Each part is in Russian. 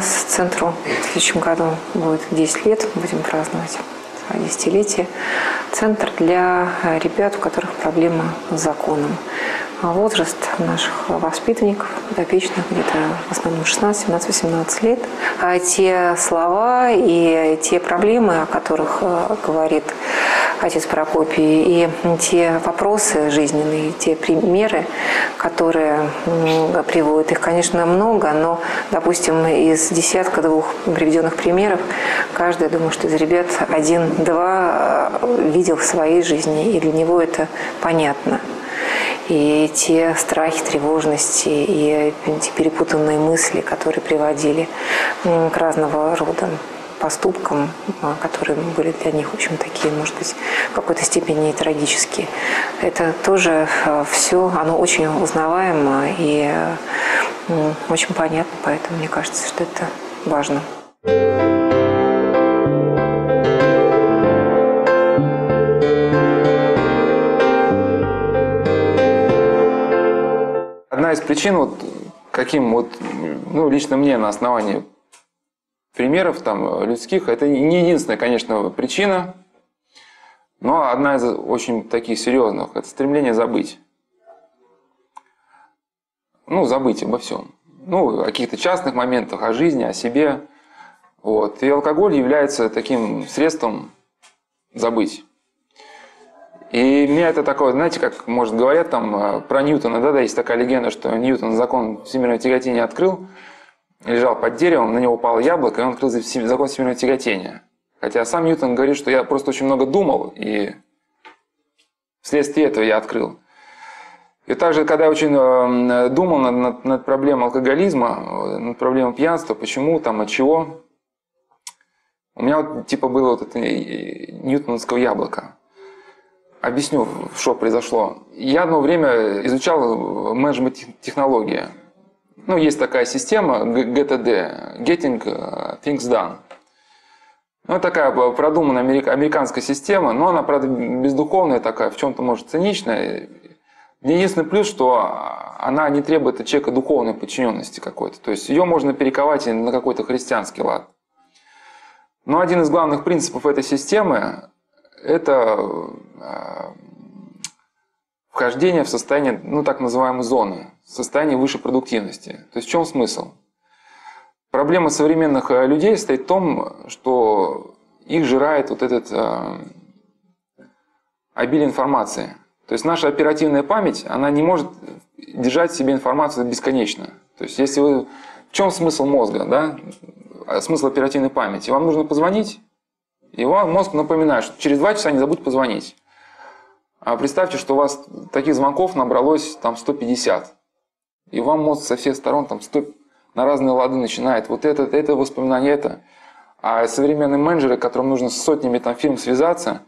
Нас центру в следующем году будет 10 лет, будем праздновать десятилетие. Центр для ребят, у которых проблемы с законом. А возраст наших воспитанников, подопечных, где-то в основном 16, 17, 18 лет. А те слова и те проблемы, о которых э, говорит отец Прокопий, и те вопросы жизненные, те примеры, которые приводят, их, конечно, много, но, допустим, из десятка двух приведенных примеров, каждый, я думаю, что из ребят один-два э, видел в своей жизни, и для него это понятно. И те страхи, тревожности и те перепутанные мысли, которые приводили к разного рода поступкам, а, которые были для них, в общем, такие, может быть, в какой-то степени трагические. Это тоже а, все, оно очень узнаваемо и очень понятно, поэтому мне кажется, что это важно. одна из причин, вот каким вот, ну, лично мне на основании примеров там людских, это не единственная, конечно, причина, но одна из очень таких серьезных, это стремление забыть. Ну, забыть обо всем. Ну, о каких-то частных моментах, о жизни, о себе. Вот. И алкоголь является таким средством забыть. И меня это такое, знаете, как, может, говорят там э, про Ньютона, да, да, есть такая легенда, что Ньютон закон всемирного тяготения открыл, лежал под деревом, на него упало яблоко, и он открыл закон всемирного тяготения. Хотя сам Ньютон говорит, что я просто очень много думал, и вследствие этого я открыл. И также, когда я очень э, думал над, над, над проблемой алкоголизма, над проблемой пьянства, почему, там, от чего, у меня вот, типа было вот это э, ньютоновское яблоко. Объясню, что произошло. Я одно время изучал менеджмент технологии. Ну, есть такая система GTD, Getting Things Done. Ну, такая продуманная американская система, но она, правда, бездуховная такая, в чем-то, может, циничная. Единственный плюс, что она не требует от человека духовной подчиненности какой-то. То есть ее можно перековать на какой-то христианский лад. Но один из главных принципов этой системы это а, вхождение в состояние, ну так называемой зоны, состояние высшей продуктивности. То есть в чем смысл? Проблема современных э, людей стоит в том, что их жирает вот этот э, обилие информации. То есть наша оперативная память, она не может держать в себе информацию бесконечно. То есть если вы... В чем смысл мозга, да? Смысл оперативной памяти? Вам нужно позвонить, и вам мозг напоминает, что через два часа не забудь позвонить. А представьте, что у вас таких звонков набралось там 150. И вам мозг со всех сторон там 100, на разные лады начинает. Вот это, это воспоминание, это. А современные менеджеры, которым нужно с сотнями там фирм связаться,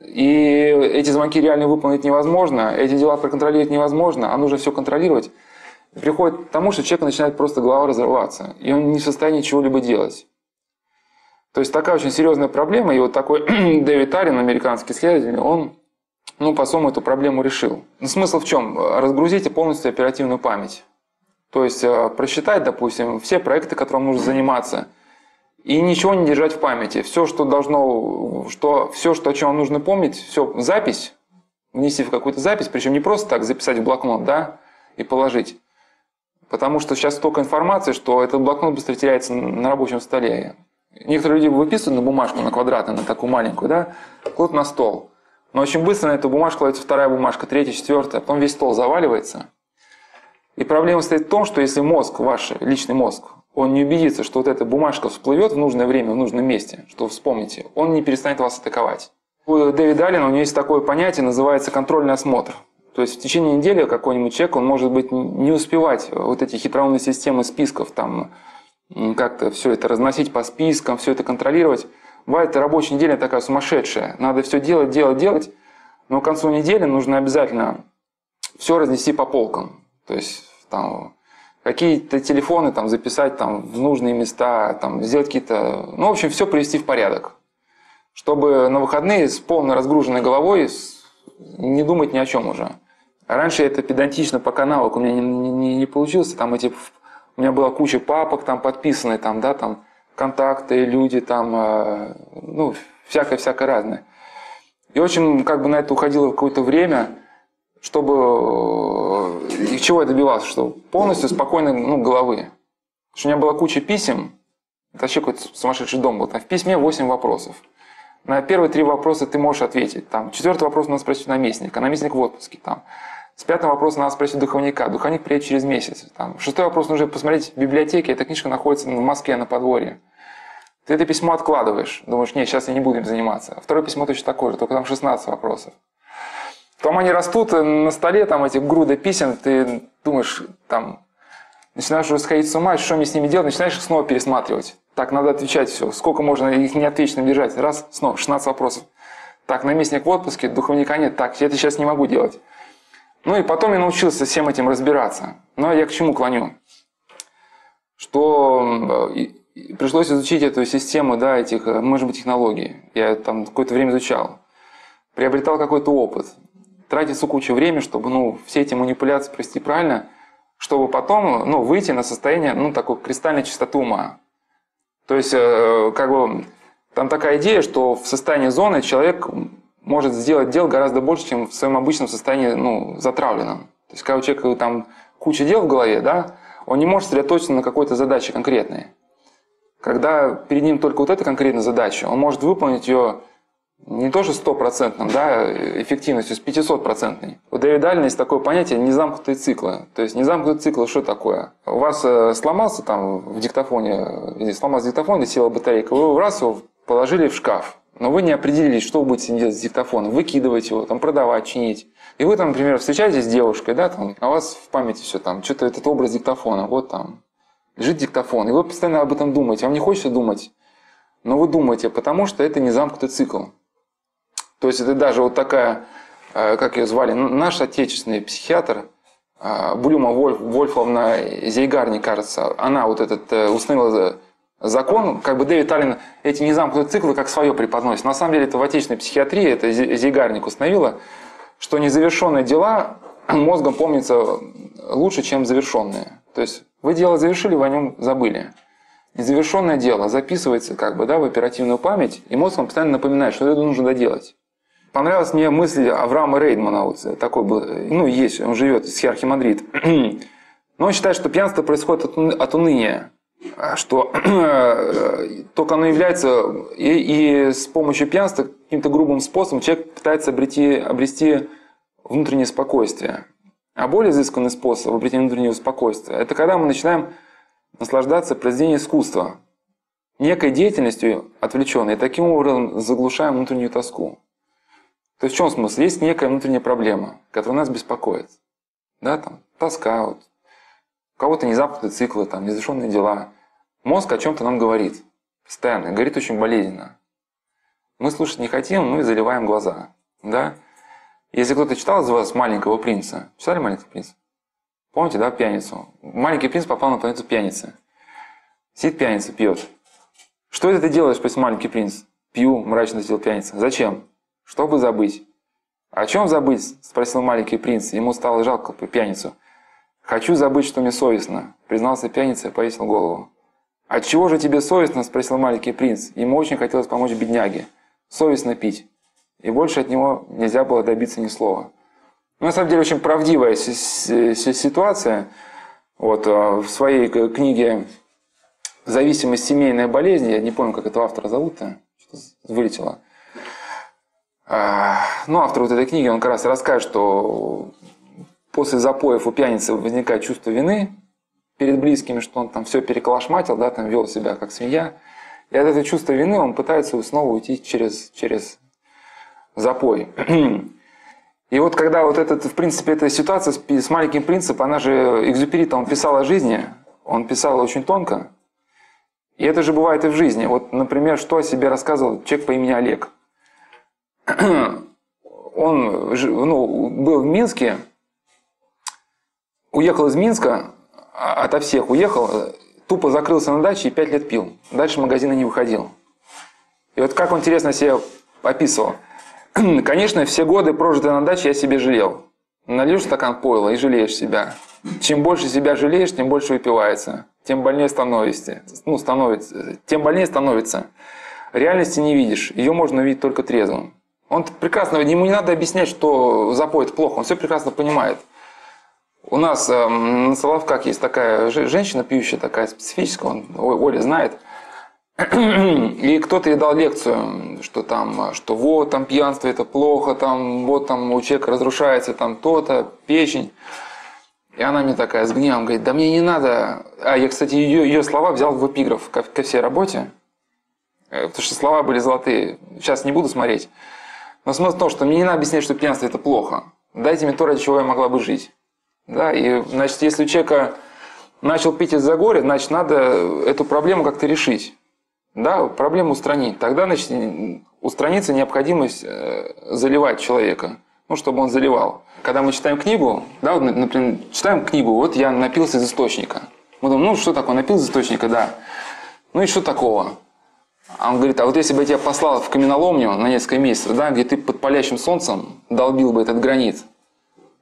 и эти звонки реально выполнить невозможно, эти дела проконтролировать невозможно, а нужно все контролировать, приходит к тому, что человек начинает просто голова разрываться, и он не в состоянии чего-либо делать. То есть такая очень серьезная проблема, и вот такой Дэвид Арин, американский исследователь, он ну, по-своему эту проблему решил. Но смысл в чем? Разгрузите полностью оперативную память. То есть э, просчитать, допустим, все проекты, которым нужно заниматься, и ничего не держать в памяти. Все, что должно, что, все, что, о чем вам нужно помнить, все, запись, внести в какую-то запись, причем не просто так записать в блокнот, да, и положить. Потому что сейчас столько информации, что этот блокнот быстро теряется на рабочем столе. Некоторые люди выписывают на бумажку, на квадратную, на такую маленькую, да, кладут на стол. Но очень быстро на эту бумажку кладется вторая бумажка, третья, четвертая, потом весь стол заваливается. И проблема стоит в том, что если мозг, ваш личный мозг, он не убедится, что вот эта бумажка всплывет в нужное время, в нужном месте, что вспомните, он не перестанет вас атаковать. У Дэвида Аллена у него есть такое понятие, называется контрольный осмотр. То есть в течение недели какой-нибудь человек, он может быть не успевать вот эти хитроумные системы списков, там, как-то все это разносить по спискам, все это контролировать. Бывает, рабочая неделя такая сумасшедшая. Надо все делать, делать, делать. Но к концу недели нужно обязательно все разнести по полкам. То есть там какие-то телефоны там записать там в нужные места, там сделать какие-то, ну в общем все привести в порядок, чтобы на выходные с полной разгруженной головой не думать ни о чем уже. Раньше это педантично по каналу у меня не, не, не получилось, там эти У меня была куча папок там подписаны, там, да, там контакты, люди, там, э, ну, всякое-всякое разное. И очень как бы на это уходило какое-то время, чтобы... И чего я добивался? Что полностью спокойной ну, головы. Что у меня была куча писем, это вообще какой-то сумасшедший дом был. Там в письме 8 вопросов. На первые три вопроса ты можешь ответить. Там, четвертый вопрос надо спросить наместника, наместник в отпуске. Там. С пятым вопросом надо спросить духовника. Духовник приедет через месяц. Там. Шестой вопрос нужно посмотреть в библиотеке. Эта книжка находится в Москве на подворье. Ты это письмо откладываешь. Думаешь, нет, сейчас я не буду им заниматься. А второе письмо точно такое же, только там 16 вопросов. Потом они растут на столе, там эти груды писем, ты думаешь, там, начинаешь уже сходить с ума, что мне с ними делать, начинаешь их снова пересматривать. Так, надо отвечать все. Сколько можно их неотвеченным держать? Раз, снова, 16 вопросов. Так, наместник в отпуске, духовника нет. Так, я это сейчас не могу делать. Ну и потом я научился всем этим разбираться. Но я к чему клоню? Что пришлось изучить эту систему, да, этих, э, может быть, технологий. Я там какое-то время изучал. Приобретал какой-то опыт. Тратится кучу времени, чтобы, ну, все эти манипуляции провести правильно, чтобы потом, ну, выйти на состояние, ну, такой кристальной чистоты ума. То есть, э, как бы, там такая идея, что в состоянии зоны человек может сделать дел гораздо больше, чем в своем обычном состоянии, ну, затравленном. То есть, когда у человека там куча дел в голове, да, он не может сосредоточиться на какой-то задаче конкретной. Когда перед ним только вот эта конкретная задача, он может выполнить ее не тоже стопроцентным, да, эффективностью, с 500-процентной. У Дэвида Аллена есть такое понятие незамкнутые циклы. То есть незамкнутый цикл что такое? У вас э, сломался там в диктофоне, сломался диктофон, села батарейка, вы раз его положили в шкаф, но вы не определились, что вы будете делать с диктофоном, выкидывать его, там, продавать, чинить. И вы там, например, встречаетесь с девушкой, да, там, а у вас в памяти все там, что-то этот образ диктофона, вот там, лежит диктофон, и вы постоянно об этом думаете. Вам не хочется думать, но вы думаете, потому что это не замкнутый цикл. То есть это даже вот такая, э, как ее звали, наш отечественный психиатр, э, Блюма Вольф, Вольфовна Зейгарни, кажется, она вот этот э, установила закон, как бы Дэвид Аллен эти незамкнутые циклы как свое преподносит. На самом деле это в отечественной психиатрии, это Зейгарник установила, что незавершенные дела мозгом помнятся лучше, чем завершенные. То есть вы дело завершили, вы о нем забыли. Незавершенное дело записывается как бы, да, в оперативную память, и мозг вам постоянно напоминает, что это нужно доделать. Понравилась мне мысль Авраама Рейдмана, вот такой был, ну, есть, он живет, из Архимандрит. Но он считает, что пьянство происходит от уныния, что только оно является, и, и с помощью пьянства каким-то грубым способом человек пытается обрети, обрести внутреннее спокойствие. А более изысканный способ обретения внутреннего спокойствия – это когда мы начинаем наслаждаться произведением искусства, некой деятельностью отвлеченной, и таким образом заглушаем внутреннюю тоску. То есть в чем смысл? Есть некая внутренняя проблема, которая нас беспокоит. Да, там, тоска, вот. Кого-то незапутанные циклы, там, незавершенные дела. Мозг о чем-то нам говорит. Постоянно. Говорит очень болезненно. Мы слушать не хотим, ну и заливаем глаза. Да? Если кто-то читал из вас «Маленького принца», читали «Маленького принца»? Помните, да, пьяницу? Маленький принц попал на планету пьяницы. Сидит пьяница, пьет. Что это ты делаешь, спросил маленький принц? Пью, мрачно сделал пьяница. Зачем? Чтобы забыть. О чем забыть? Спросил маленький принц. Ему стало жалко пьяницу. Хочу забыть, что мне совестно. Признался пьяница и повесил голову. От чего же тебе совестно? Спросил маленький принц. Ему очень хотелось помочь бедняге. Совестно пить. И больше от него нельзя было добиться ни слова. Ну, на самом деле, очень правдивая ситуация. Вот, а, в своей книге «Зависимость семейная болезнь», я не помню, как этого автора зовут-то, вылетело – а, ну, автор вот этой книги, он как раз расскажет, что после запоев у пьяницы возникает чувство вины перед близкими, что он там все переколошматил, да, там вел себя как свинья. И от этого чувства вины он пытается снова уйти через, через запой. И вот когда вот этот, в принципе, эта ситуация с, маленьким принципом, она же, Экзюпери, он писал о жизни, он писал очень тонко. И это же бывает и в жизни. Вот, например, что о себе рассказывал человек по имени Олег – он ну, был в Минске, уехал из Минска, а, ото всех уехал, тупо закрылся на даче и пять лет пил. Дальше в магазины не выходил. И вот как он интересно себя описывал. Конечно, все годы, прожитые на даче, я себе жалел. Нальешь стакан пойла и жалеешь себя. чем больше себя жалеешь, тем больше выпивается, тем больнее становишься. Ну, становится, тем больнее становится. Реальности не видишь, ее можно увидеть только трезвым. Он прекрасно, ему не надо объяснять, что запой это плохо, он все прекрасно понимает. У нас э, на Соловках есть такая женщина, пьющая, такая специфическая, он, Оля знает. И кто-то ей дал лекцию, что там, что вот там пьянство это плохо, там вот там у человека разрушается там то-то, печень. И она мне такая с гневом говорит, да мне не надо. А я, кстати, ее, ее слова взял в эпиграф ко, ко всей работе. Э, потому что слова были золотые. Сейчас не буду смотреть. Но смысл в том, что мне не надо объяснять, что пьянство это плохо. Дайте мне то, ради чего я могла бы жить. Да, и, значит, если у человека начал пить из-за горя, значит, надо эту проблему как-то решить. Да, проблему устранить. Тогда, значит, устранится необходимость э, заливать человека. Ну, чтобы он заливал. Когда мы читаем книгу, да, вот, например, читаем книгу, вот я напился из источника. Мы думаем, ну, что такое, напился из источника, да. Ну и что такого? А он говорит, а вот если бы я тебя послал в каменоломню на несколько месяцев, да, где ты под палящим солнцем долбил бы этот гранит,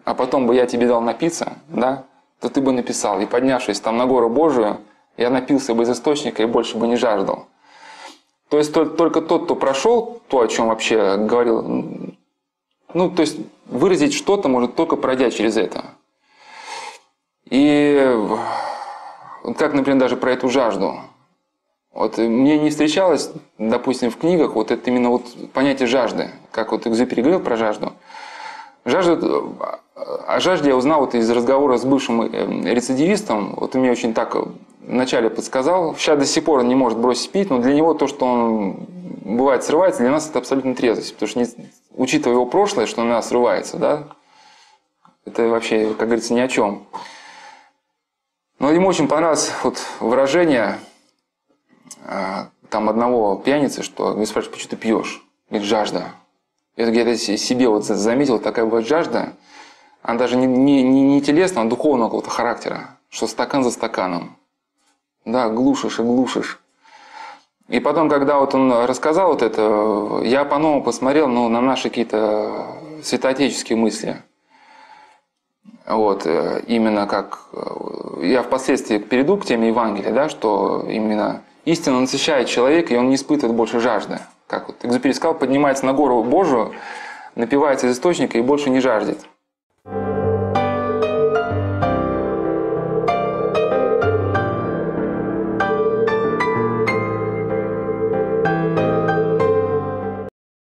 а потом бы я тебе дал напиться, да, то ты бы написал, и поднявшись там на гору Божию, я напился бы из источника и больше бы не жаждал. То есть только тот, кто прошел то, о чем вообще говорил, ну, то есть выразить что-то может только пройдя через это. И как, например, даже про эту жажду. Вот мне не встречалось, допустим, в книгах вот это именно вот понятие жажды, как вот Экзюпери говорил про жажду. Жажда, о жажде я узнал вот из разговора с бывшим э, рецидивистом. Вот он мне очень так вначале подсказал. Сейчас до сих пор он не может бросить пить, но для него то, что он бывает срывается, для нас это абсолютно трезвость. Потому что, не, учитывая его прошлое, что он у нас срывается, да, это вообще, как говорится, ни о чем. Но ему очень понравилось вот выражение а, там одного пьяницы, что вы спрашиваете, почему ты пьешь? Говорит, жажда. Я где-то себе вот заметил, такая вот жажда, она даже не, не, не телесного, а духовного какого-то характера, что стакан за стаканом. Да, глушишь и глушишь. И потом, когда вот он рассказал вот это, я по-новому посмотрел ну, на наши какие-то святоотеческие мысли. Вот, э, именно как э, я впоследствии перейду к теме Евангелия, да, что именно истина насыщает человека, и он не испытывает больше жажды. Как вот Экзюпери сказал, поднимается на гору Божию, напивается из источника и больше не жаждет.